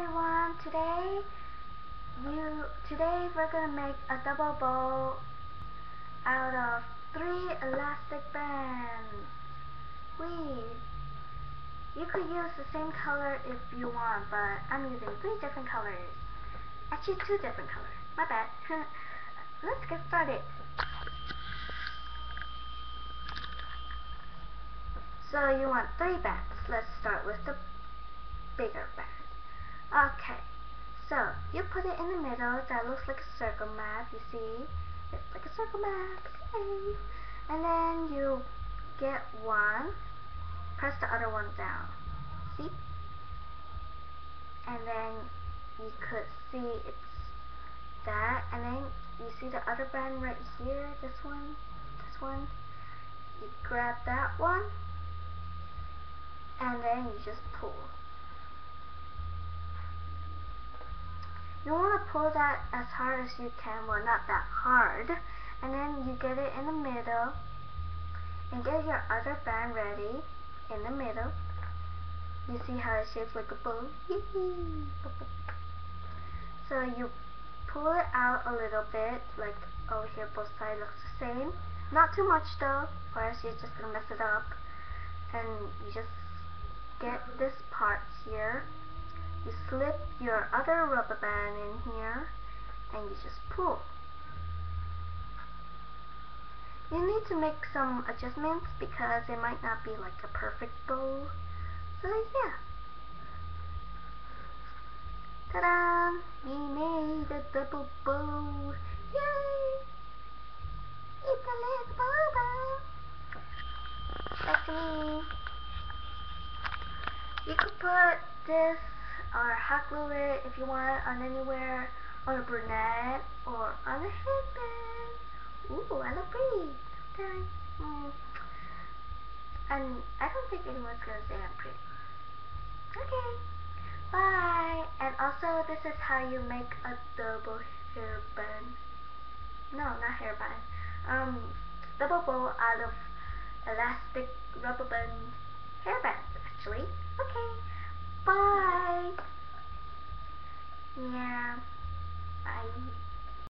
everyone, today you today we're gonna make a double bow out of three elastic bands. We you could use the same color if you want, but I'm using three different colors. Actually two different colors. My bad. Let's get started. So you want three bands. Let's start with the bigger band. Okay, so you put it in the middle. That looks like a circle map. You see? It's like a circle map. And then you get one. Press the other one down. See? And then you could see it's that. And then you see the other band right here. This one. This one. You grab that one. And then you just pull. You want to pull that as hard as you can, well not that hard, and then you get it in the middle, and get your other band ready, in the middle. You see how it shapes like a bow? so you pull it out a little bit, like over here both sides looks the same. Not too much though, or else you're just to mess it up. And you just get this part here you slip your other rubber band in here and you just pull. You need to make some adjustments because it might not be like a perfect bow. So yeah. Ta-da! We made a double bow! Yay! It's a little bow bow! That's me! You could put this or hot glue it if you want on anywhere on a brunette or on a headband. Ooh, I look pretty. Okay. Mm. And I don't think anyone's gonna say I'm pretty. Okay. Bye. And also, this is how you make a double hairband. No, not hairband. Um, double bow out of elastic rubber band hairbands, actually. Okay. Bye.